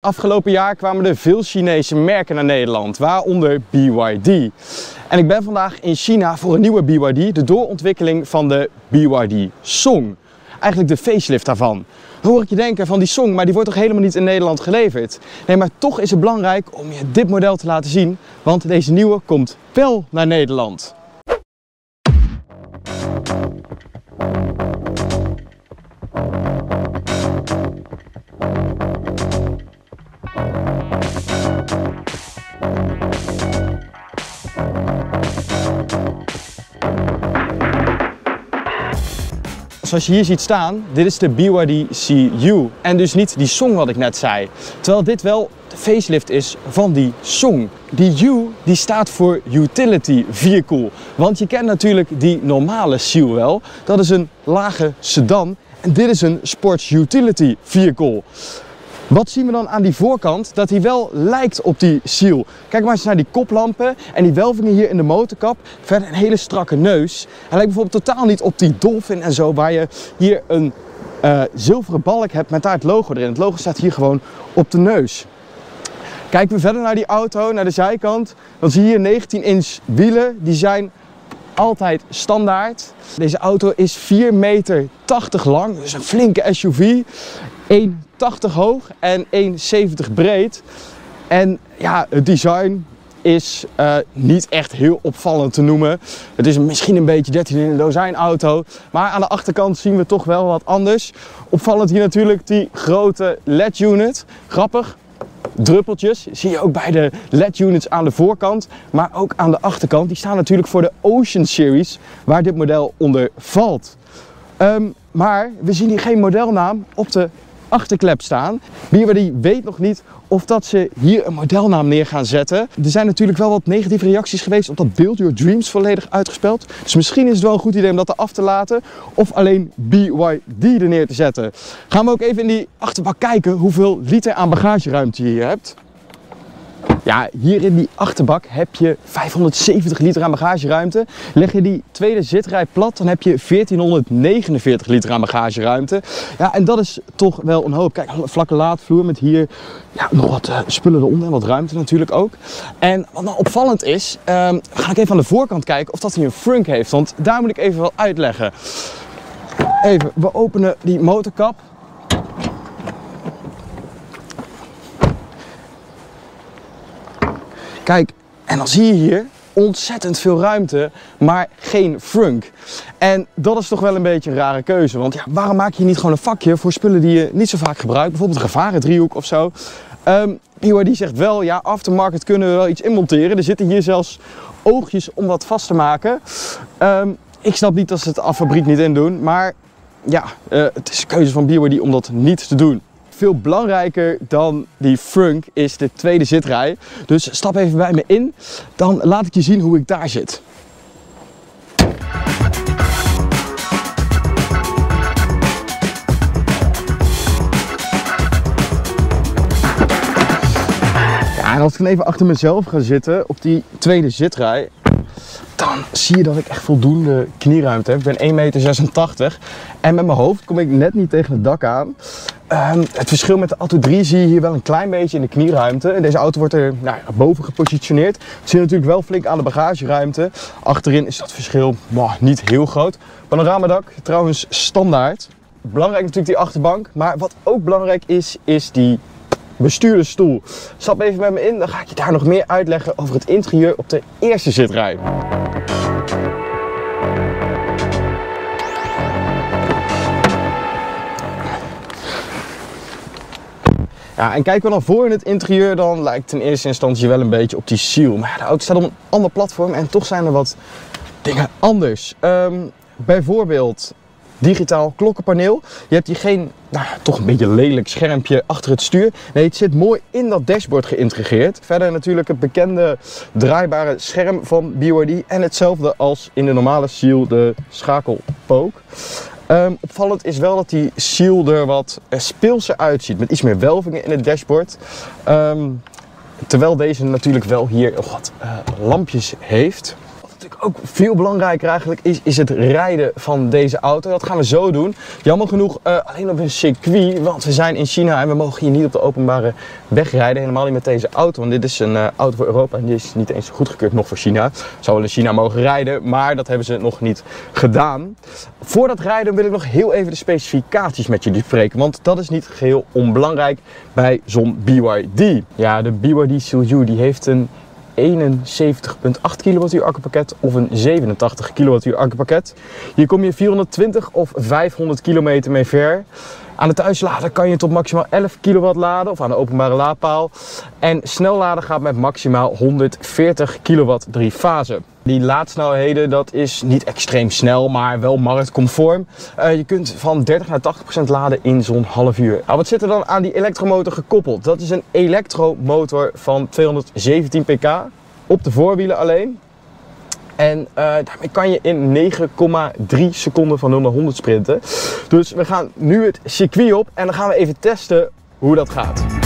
Afgelopen jaar kwamen er veel Chinese merken naar Nederland, waaronder BYD. En ik ben vandaag in China voor een nieuwe BYD, de doorontwikkeling van de BYD Song. Eigenlijk de facelift daarvan. Dan hoor ik je denken van die Song, maar die wordt toch helemaal niet in Nederland geleverd? Nee, maar toch is het belangrijk om je dit model te laten zien, want deze nieuwe komt wel naar Nederland. Zoals je hier ziet staan, dit is de BYD CU en dus niet die Song wat ik net zei. Terwijl dit wel de facelift is van die Song. Die U die staat voor Utility Vehicle, want je kent natuurlijk die normale CU wel. Dat is een lage sedan en dit is een Sports Utility Vehicle. Wat zien we dan aan die voorkant? Dat hij wel lijkt op die Seal. Kijk maar eens naar die koplampen en die welvingen hier in de motorkap. Verder een hele strakke neus. Hij lijkt bijvoorbeeld totaal niet op die Dolphin en zo, waar je hier een uh, zilveren balk hebt met daar het logo erin. Het logo staat hier gewoon op de neus. Kijken we verder naar die auto, naar de zijkant, dan zie je 19 inch wielen. Die zijn altijd standaard. Deze auto is 4,80 meter lang, dus een flinke SUV. 1,80 hoog en 1,70 breed. En ja, het design is uh, niet echt heel opvallend te noemen. Het is misschien een beetje 13 in een dozijn auto. Maar aan de achterkant zien we toch wel wat anders. Opvallend hier natuurlijk die grote LED unit. Grappig, druppeltjes. Zie je ook bij de LED units aan de voorkant, maar ook aan de achterkant. Die staan natuurlijk voor de Ocean Series, waar dit model onder valt. Um, maar we zien hier geen modelnaam op de achterklep staan. BYD weet nog niet of dat ze hier een modelnaam neer gaan zetten. Er zijn natuurlijk wel wat negatieve reacties geweest op dat Build Your Dreams volledig uitgespeld. Dus misschien is het wel een goed idee om dat af te laten of alleen BYD er neer te zetten. Gaan we ook even in die achterbak kijken hoeveel liter aan bagageruimte je hier hebt. Ja, hier in die achterbak heb je 570 liter aan bagageruimte. Leg je die tweede zitrij plat, dan heb je 1449 liter aan bagageruimte. Ja, en dat is toch wel een hoop. Kijk, een vlakke laadvloer met hier ja, nog wat uh, spullen eronder en wat ruimte natuurlijk ook. En wat nou opvallend is, um, ga ik even aan de voorkant kijken of dat hij een frunk heeft. Want daar moet ik even wel uitleggen. Even, we openen die motorkap. Kijk, en dan zie je hier ontzettend veel ruimte, maar geen frunk. En dat is toch wel een beetje een rare keuze. Want ja, waarom maak je niet gewoon een vakje voor spullen die je niet zo vaak gebruikt? Bijvoorbeeld een gevarendriehoek of zo. Um, BYD zegt wel, ja, aftermarket kunnen we wel iets inmonteren. Er zitten hier zelfs oogjes om wat vast te maken. Um, ik snap niet dat ze het af fabriek niet in doen, maar ja, uh, het is een keuze van BYD om dat niet te doen veel belangrijker dan die frunk is de tweede zitrij. Dus stap even bij me in, dan laat ik je zien hoe ik daar zit. En als ik dan even achter mezelf ga zitten op die tweede zitrij, dan zie je dat ik echt voldoende knieruimte heb. Ik ben 1,86 meter en met mijn hoofd kom ik net niet tegen het dak aan. Um, het verschil met de Auto 3 zie je hier wel een klein beetje in de knieruimte. Deze auto wordt er nou, boven gepositioneerd. Het zit natuurlijk wel flink aan de bagageruimte. Achterin is dat verschil niet heel groot. Panoramadak trouwens standaard. Belangrijk natuurlijk die achterbank. Maar wat ook belangrijk is, is die bestuurdersstoel. Stap even met me in, dan ga ik je daar nog meer uitleggen over het interieur op de eerste zitrij. Ja, en kijken we dan voor in het interieur, dan lijkt in eerste instantie wel een beetje op die Seal. Maar de auto staat op een ander platform en toch zijn er wat dingen anders. Um, bijvoorbeeld digitaal klokkenpaneel. Je hebt hier geen, nou, toch een beetje lelijk schermpje achter het stuur. Nee, het zit mooi in dat dashboard geïntegreerd. Verder natuurlijk het bekende draaibare scherm van BYD. En hetzelfde als in de normale Seal, de schakelpook. Um, opvallend is wel dat die Seal er wat speelser uitziet. Met iets meer welvingen in het dashboard. Um, terwijl deze natuurlijk wel hier wat uh, lampjes heeft. Ook veel belangrijker eigenlijk is, is het rijden van deze auto. Dat gaan we zo doen. Jammer genoeg uh, alleen op een circuit, want we zijn in China en we mogen hier niet op de openbare weg rijden. Helemaal niet met deze auto, want dit is een uh, auto voor Europa en die is niet eens goedgekeurd nog voor China. Zou wel in China mogen rijden, maar dat hebben ze nog niet gedaan. Voor dat rijden wil ik nog heel even de specificaties met jullie spreken, want dat is niet geheel onbelangrijk bij zo'n BYD. Ja, de BYD Seal die heeft een 71,8 kWh accupakket of een 87 kWh accupakket. Hier kom je 420 of 500 kilometer mee ver. Aan de thuislader kan je tot maximaal 11 kW laden of aan de openbare laadpaal. En snelladen gaat met maximaal 140 kW drie fase. Die laadsnelheden, dat is niet extreem snel, maar wel marktconform. Uh, je kunt van 30 naar 80% laden in zo'n half uur. Nou, wat zit er dan aan die elektromotor gekoppeld? Dat is een elektromotor van 217 pk op de voorwielen alleen. En uh, daarmee kan je in 9,3 seconden van 0 naar 100 sprinten. Dus we gaan nu het circuit op en dan gaan we even testen hoe dat gaat.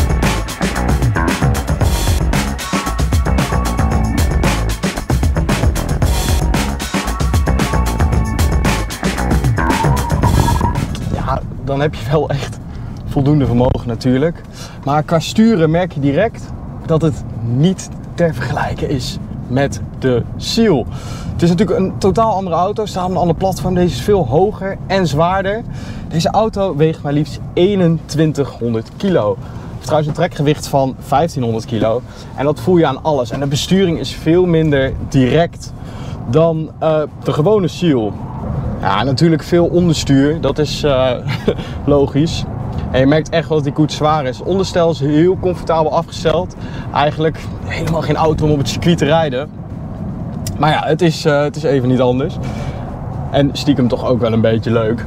Dan heb je wel echt voldoende vermogen natuurlijk. Maar qua sturen merk je direct dat het niet ter vergelijken is met de Seal. Het is natuurlijk een totaal andere auto, staat op een ander platform. Deze is veel hoger en zwaarder. Deze auto weegt maar liefst 2100 kilo. Trouwens een trekgewicht van 1500 kilo. En dat voel je aan alles. En de besturing is veel minder direct dan uh, de gewone Seal. Ja, natuurlijk veel onderstuur, dat is uh, logisch. En je merkt echt wel dat die koets zwaar is. Onderstel is heel comfortabel afgesteld. Eigenlijk helemaal geen auto om op het circuit te rijden. Maar ja, het is, uh, het is even niet anders. En stiekem toch ook wel een beetje leuk.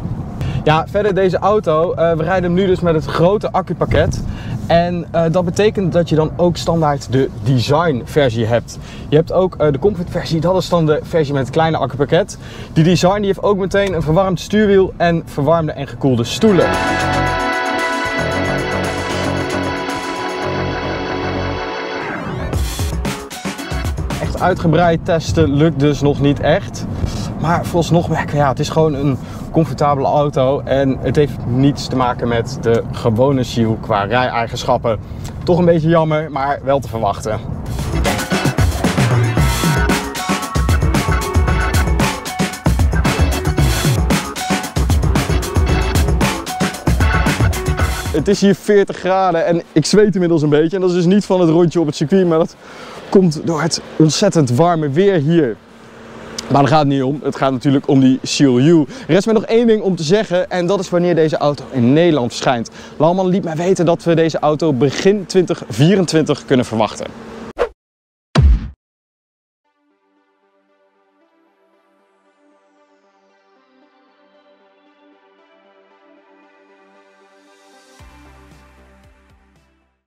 Ja, verder deze auto. Uh, we rijden hem nu dus met het grote accupakket. En uh, dat betekent dat je dan ook standaard de design versie hebt. Je hebt ook uh, de comfort versie, dat is dan de versie met het kleine accupakket. Die design die heeft ook meteen een verwarmd stuurwiel en verwarmde en gekoelde stoelen. Echt uitgebreid testen lukt dus nog niet echt. Maar vooralsnog merken ja, het is gewoon een comfortabele auto en het heeft niets te maken met de gewone Seal qua rij-eigenschappen. Toch een beetje jammer, maar wel te verwachten. Het is hier 40 graden en ik zweet inmiddels een beetje. En dat is dus niet van het rondje op het circuit, maar dat komt door het ontzettend warme weer hier. Maar daar gaat het niet om. Het gaat natuurlijk om die Seal U. Er rest mij nog één ding om te zeggen en dat is wanneer deze auto in Nederland verschijnt. Lalman liet mij weten dat we deze auto begin 2024 kunnen verwachten.